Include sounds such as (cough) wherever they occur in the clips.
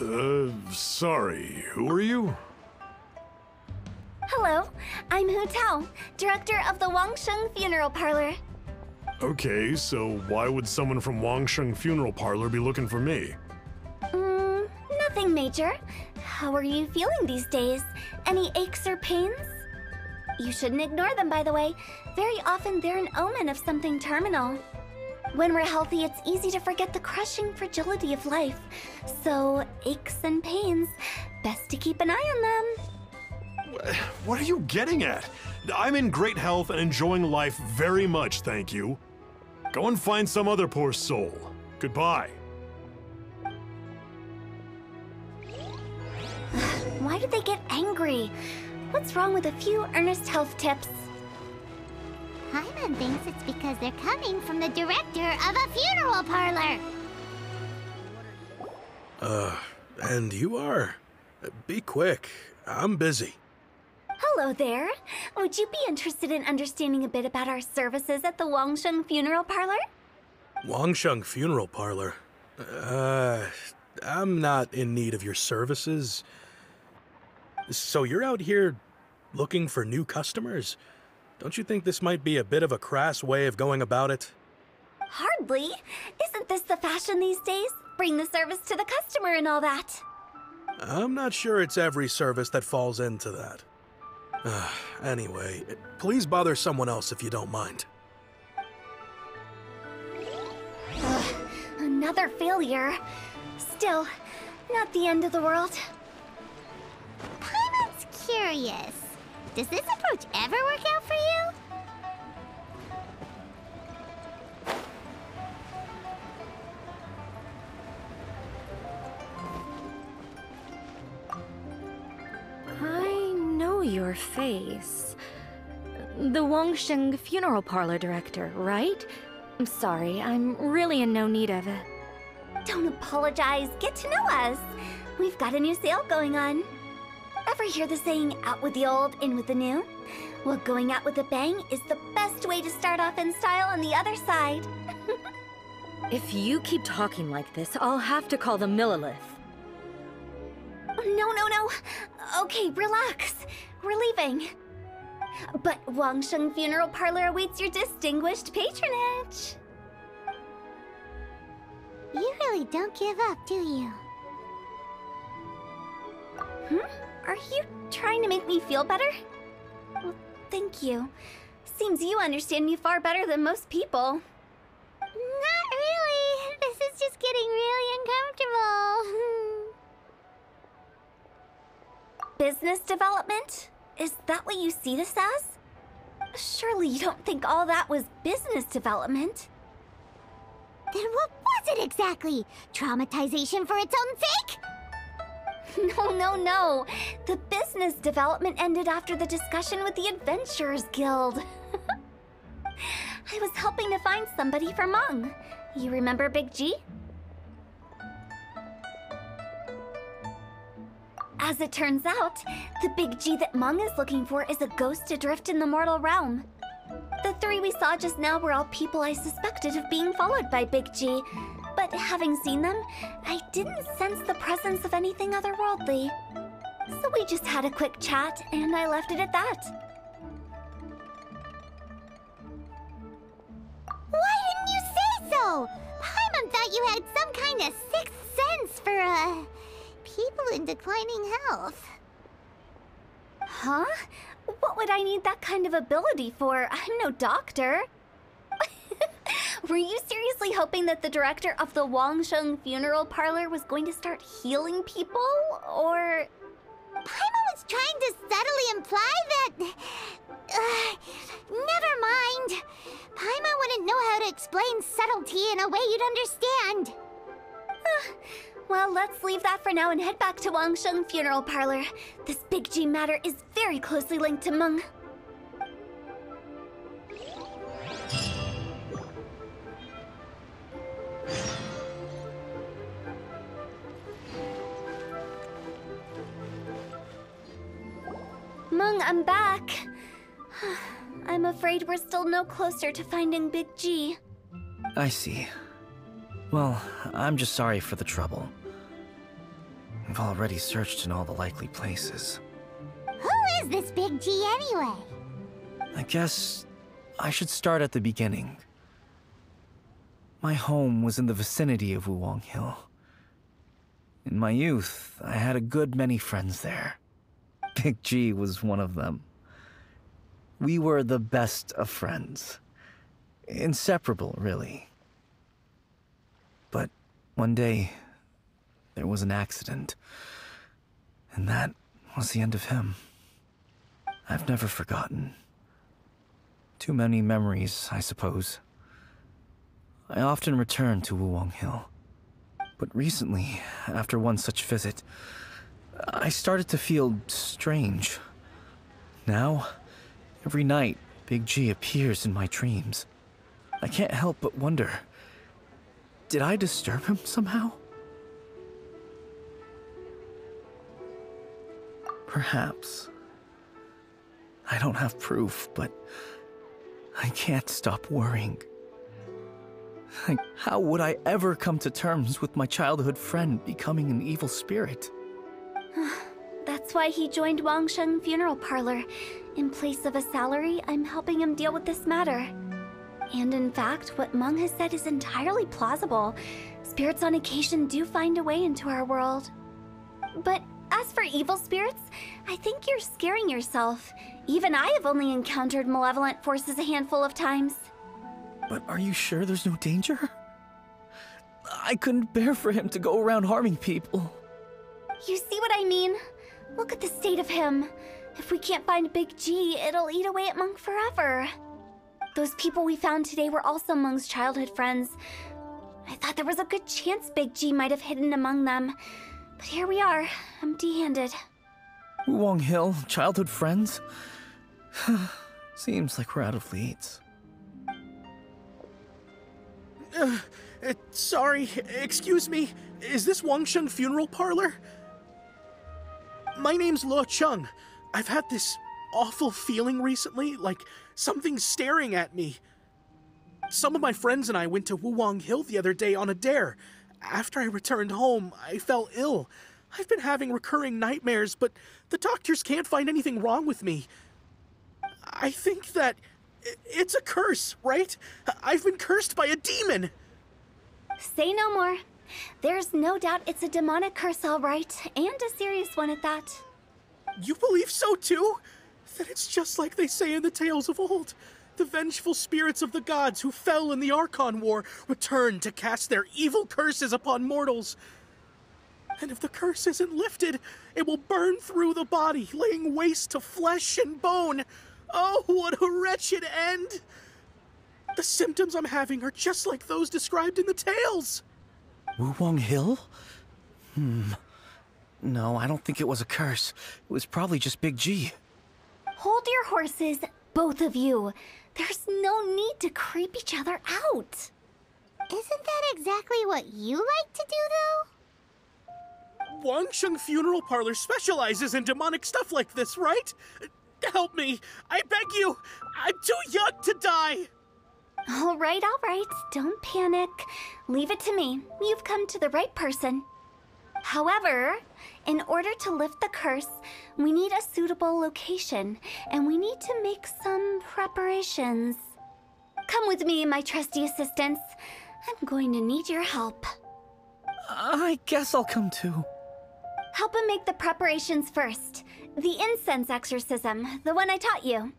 Uh, sorry, who are you? Hello, I'm Hu Tao, director of the Wangsheng Funeral Parlor. Okay, so why would someone from Wangsheng Funeral Parlor be looking for me? Mm, nothing major. How are you feeling these days? Any aches or pains? You shouldn't ignore them, by the way. Very often they're an omen of something terminal. When we're healthy, it's easy to forget the crushing fragility of life. So, aches and pains, best to keep an eye on them. What are you getting at? I'm in great health and enjoying life very much, thank you. Go and find some other poor soul. Goodbye. Why did they get angry? What's wrong with a few earnest health tips? Paimon thinks it's because they're coming from the director of a funeral parlor. Uh, and you are? Be quick. I'm busy. Hello there. Would you be interested in understanding a bit about our services at the Wangsheng Funeral Parlor? Wangsheng Funeral Parlor. Uh, I'm not in need of your services. So you're out here looking for new customers? Don't you think this might be a bit of a crass way of going about it? Hardly. Isn't this the fashion these days? Bring the service to the customer and all that. I'm not sure it's every service that falls into that. Uh, (sighs) anyway, please bother someone else if you don't mind. Ugh, another failure. Still, not the end of the world. Paimon's curious. Does this approach ever work out for you? Know your face. The Wangsheng Funeral Parlor Director, right? I'm sorry, I'm really in no need of it. Don't apologize. Get to know us. We've got a new sale going on. Ever hear the saying, out with the old, in with the new? Well, going out with a bang is the best way to start off in style on the other side. (laughs) If you keep talking like this, I'll have to call the Millelith. Oh, no, no, no. Okay, relax. We're leaving. But Wangsheng Funeral Parlor awaits your distinguished patronage. You really don't give up, do you? Hmm? Are you trying to make me feel better? Well, thank you. Seems you understand me far better than most people. Not really. This is just getting really uncomfortable. (laughs) Business development? Is that what you see this as? Surely you don't think all that was business development. then what was it exactly? Traumatization for its own sake? (laughs) No, no, no. The business development ended after the discussion with the Adventurers Guild. (laughs) I was helping to find somebody for Meng. You remember Big G? As it turns out, the Big G that Meng is looking for is a ghost adrift in the mortal realm. The three we saw just now were all people I suspected of being followed by Big G, but having seen them, I didn't sense the presence of anything otherworldly. So we just had a quick chat, and I left it at that. Why didn't you say so? Paimon thought you had some kind of sixth sense for, uh, people in declining health. Huh? What would I need that kind of ability for? I'm no doctor. (laughs) Were you seriously hoping that the director of the Wangsheng Funeral Parlor was going to start healing people? Or. Paimon was trying to subtly imply that. Uh, never mind. Paimon wouldn't know how to explain subtlety in a way you'd understand. (sighs) Well, let's leave that for now and head back to Wangsheng Funeral Parlor. This Big G matter is very closely linked to Meng. Meng, I'm back. (sighs) I'm afraid we're still no closer to finding Big G. I see. Well, I'm just sorry for the trouble. I've already searched in all the likely places. Who is this Big G anyway? I guess I should start at the beginning. My home was in the vicinity of Wuwang Hill. In my youth, I had a good many friends there. Big G was one of them. We were the best of friends. Inseparable, really. But one day, there was an accident. And that was the end of him. I've never forgotten. Too many memories, I suppose. I often return to Wuwang Hill. But recently, after one such visit, I started to feel strange. Now, every night, Big G appears in my dreams. I can't help but wonder did I disturb him somehow? Perhaps. I don't have proof, but I can't stop worrying. Like, how would I ever come to terms with my childhood friend becoming an evil spirit? (sighs) That's why he joined Wangsheng Funeral Parlor. In place of a salary, I'm helping him deal with this matter. And in fact, what Meng has said is entirely plausible. Spirits on occasion do find a way into our world. But as for evil spirits, I think you're scaring yourself. Even I have only encountered malevolent forces a handful of times. But are you sure there's no danger? I couldn't bear for him to go around harming people. You see what I mean? Look at the state of him. If we can't find Big G, it'll eat away at Meng forever. Those people we found today were also Meng's childhood friends. I thought there was a good chance Big G might have hidden among them. But here we are, empty handed. Wuwang Hill, childhood friends? (sighs) Seems like we're out of leads. Uh, uh, sorry, excuse me. Is this Wangsheng Funeral Parlor? My name's Luo Chung. I've had this awful feeling recently, like something's staring at me. Some of my friends and I went to Wuwang Hill the other day on a dare. After I returned home, I fell ill. I've been having recurring nightmares, but the doctors can't find anything wrong with me. I think that it's a curse, right? I've been cursed by a demon. Say no more. There's no doubt it's a demonic curse, all right, and a serious one at that. You believe so too? Then it's just like they say in the tales of old. The vengeful spirits of the gods who fell in the Archon War return to cast their evil curses upon mortals. And if the curse isn't lifted, it will burn through the body, laying waste to flesh and bone. Oh, what a wretched end! The symptoms I'm having are just like those described in the tales. Wuwang Hill? Hmm. No, I don't think it was a curse. It was probably just Big G. Hold your horses, both of you. There's no need to creep each other out. Isn't that exactly what you like to do, though? Wangsheng Funeral Parlor specializes in demonic stuff like this, right? Help me! I beg you! I'm too young to die! All right, all right. Don't panic. Leave it to me. You've come to the right person. However, in order to lift the curse, we need a suitable location, and we need to make some preparations. Come with me, my trusty assistants. I'm going to need your help. I guess I'll come too. Help him make the preparations first. The incense exorcism, the one I taught you.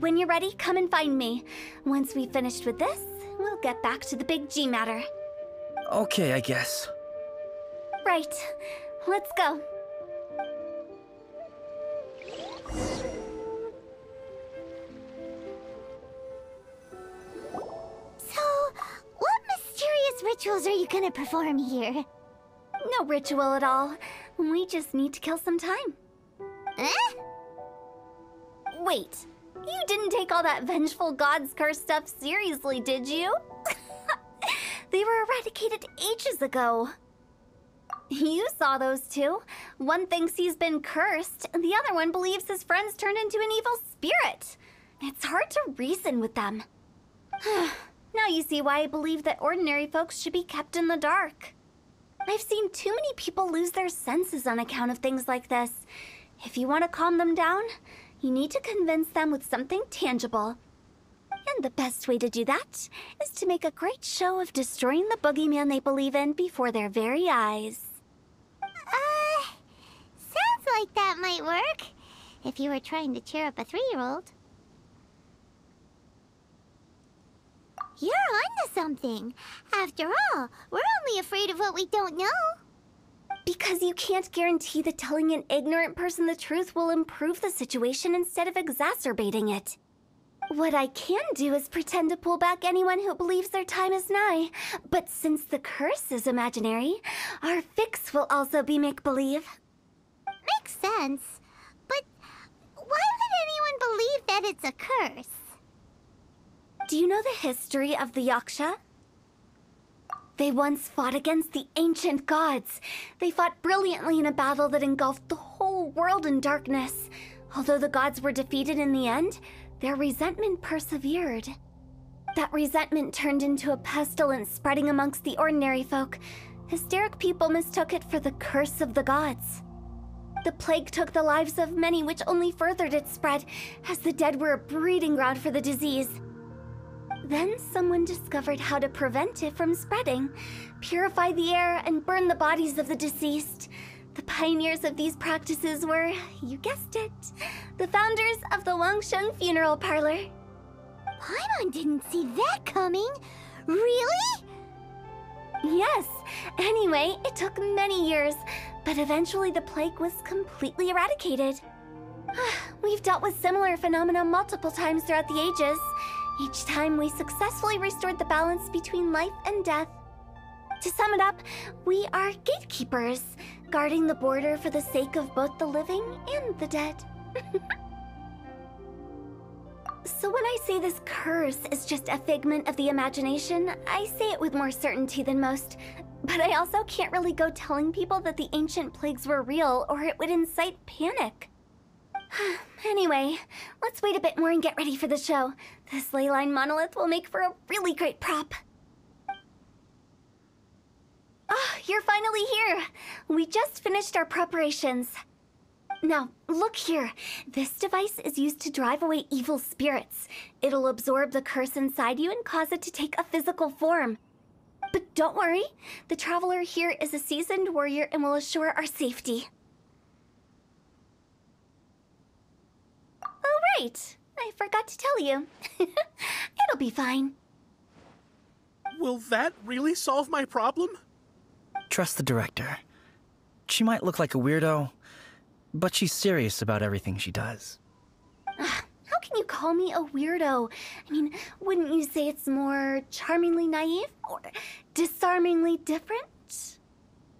When you're ready, come and find me. Once we've finished with this, we'll get back to the big G matter. Okay, I guess. Right. Let's go. So, what mysterious rituals are you gonna perform here? No ritual at all. We just need to kill some time. Eh? Wait, you didn't take all that vengeful God's curse stuff seriously, did you? (laughs) they were eradicated ages ago. You saw those two. One thinks he's been cursed, and the other one believes his friends turned into an evil spirit. It's hard to reason with them. (sighs) now you see why I believe that ordinary folks should be kept in the dark. I've seen too many people lose their senses on account of things like this. If you want to calm them down, you need to convince them with something tangible. And the best way to do that is to make a great show of destroying the boogeyman they believe in before their very eyes. That might work. If you were trying to cheer up a three-year-old. You're onto something. After all, we're only afraid of what we don't know. Because you can't guarantee that telling an ignorant person the truth will improve the situation instead of exacerbating it. What I can do is pretend to pull back anyone who believes their time is nigh. But since the curse is imaginary, our fix will also be make-believe. Sense. But why would anyone believe that it's a curse? Do you know the history of the Yaksha? They once fought against the ancient gods. They fought brilliantly in a battle that engulfed the whole world in darkness. Although the gods were defeated in the end, their resentment persevered. That resentment turned into a pestilence spreading amongst the ordinary folk. Hysteric people mistook it for the curse of the gods. The plague took the lives of many, which only furthered its spread, as the dead were a breeding ground for the disease. Then someone discovered how to prevent it from spreading, purify the air, and burn the bodies of the deceased. The pioneers of these practices were, you guessed it, the founders of the Wangsheng Funeral Parlor. Paimon didn't see that coming. Really? Yes. Anyway, it took many years, but eventually the plague was completely eradicated. (sighs) We've dealt with similar phenomena multiple times throughout the ages. Each time we successfully restored the balance between life and death. To sum it up, we are gatekeepers, guarding the border for the sake of both the living and the dead. (laughs) so when I say this curse is just a figment of the imagination, I say it with more certainty than most. But I also can't really go telling people that the ancient plagues were real, or it would incite panic. (sighs) anyway, let's wait a bit more and get ready for the show. This leyline monolith will make for a really great prop. Oh, you're finally here! We just finished our preparations. Now, look here. This device is used to drive away evil spirits. It'll absorb the curse inside you and cause it to take a physical form. But don't worry, the Traveler here is a seasoned warrior and will assure our safety. Oh, right. I forgot to tell you. (laughs) It'll be fine. Will that really solve my problem? Trust the director. She might look like a weirdo, but she's serious about everything she does. How can you call me a weirdo? I mean, wouldn't you say it's more charmingly naive or disarmingly different?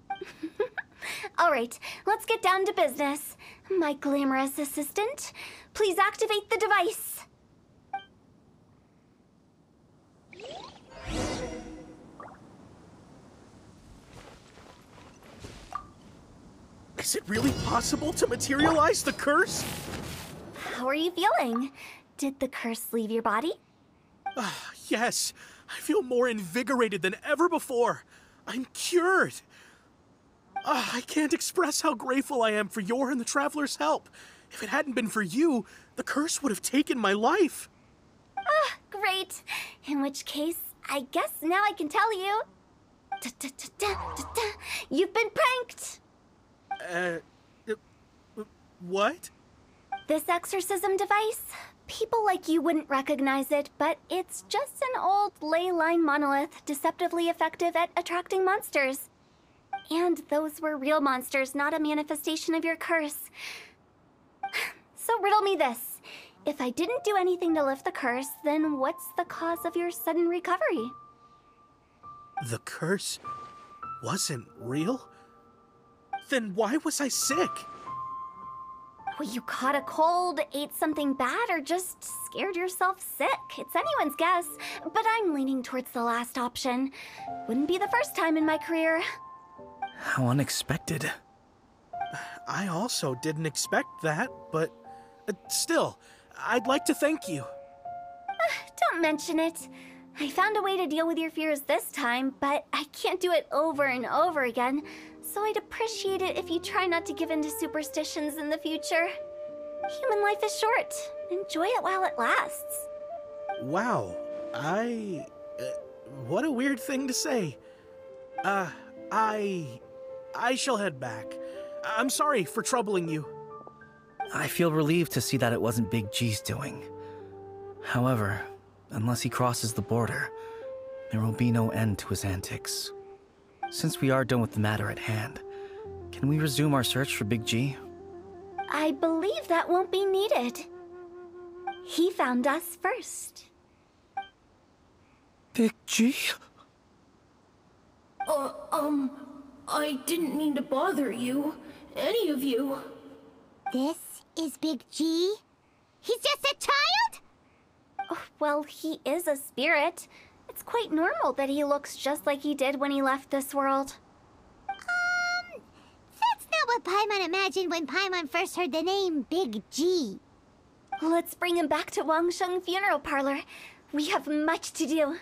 (laughs) All right, let's get down to business. My glamorous assistant, please activate the device. Is it really possible to materialize the curse? How are you feeling? Did the curse leave your body? Ah, yes. I feel more invigorated than ever before. I'm cured. Ah, I can't express how grateful I am for your and the Traveler's help. If it hadn't been for you, the curse would have taken my life. Ah, great. In which case, I guess now I can tell you. You've been pranked! Uh, uh, what? This exorcism device? People like you wouldn't recognize it, but it's just an old ley line monolith deceptively effective at attracting monsters. And those were real monsters, not a manifestation of your curse. (sighs) So riddle me this. If I didn't do anything to lift the curse, then what's the cause of your sudden recovery? The curse wasn't real? Then why was I sick? Well, you caught a cold, ate something bad, or just scared yourself sick. It's anyone's guess, but I'm leaning towards the last option. Wouldn't be the first time in my career. How unexpected. I also didn't expect that, but uh, still, I'd like to thank you. Don't mention it. I found a way to deal with your fears this time, but I can't do it over and over again, so I'd appreciate it if you try not to give in to superstitions in the future. Human life is short. Enjoy it while it lasts. Wow, I. Uh, what a weird thing to say. Uh, I. I shall head back. I'm sorry for troubling you. I feel relieved to see that it wasn't Big G's doing. However, unless he crosses the border, there will be no end to his antics. Since we are done with the matter at hand, can we resume our search for Big G? I believe that won't be needed. He found us first. Big G? Uh, um, I didn't mean to bother you. Any of you. This is Big G? He's just a child? Oh, Well, he is a spirit. It's quite normal that he looks just like he did when he left this world. Um, that's not what Paimon imagined when Paimon first heard the name Big G. Let's bring him back to Wangsheng Funeral Parlor. We have much to do.